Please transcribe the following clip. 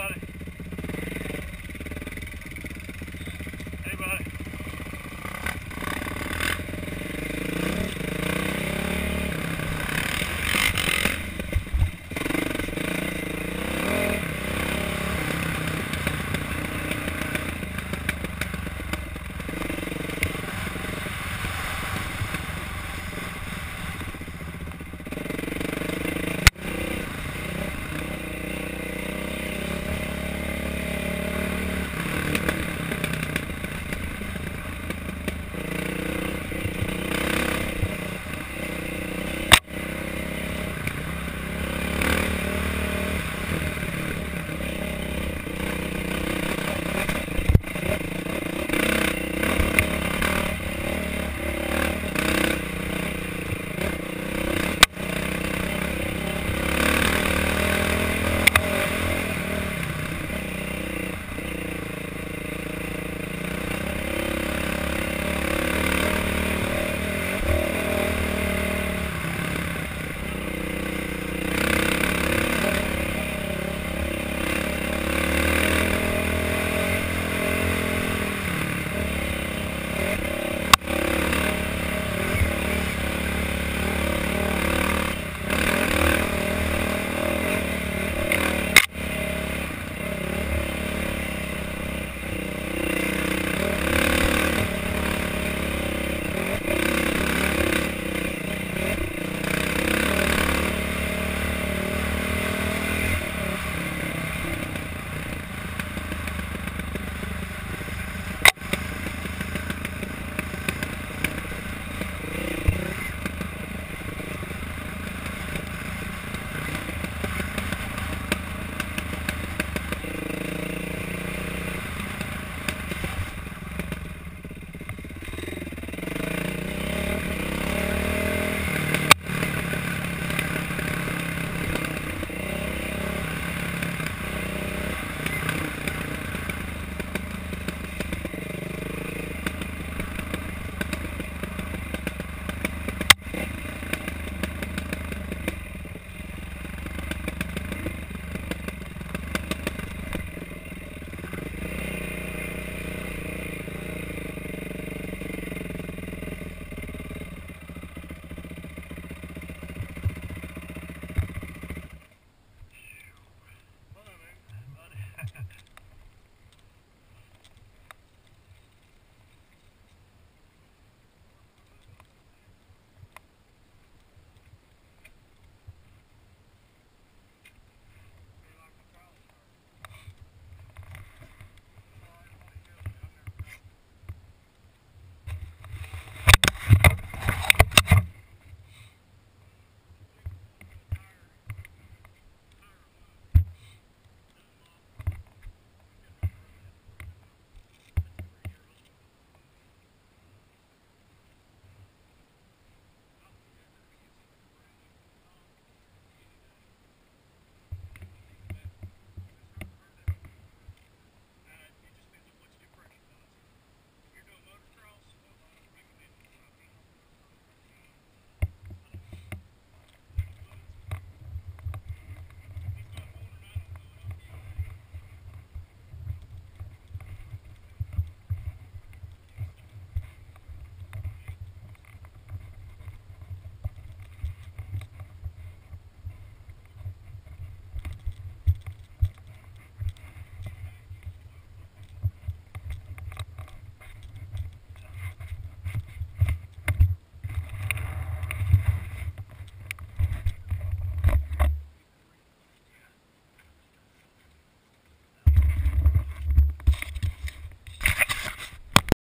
about it.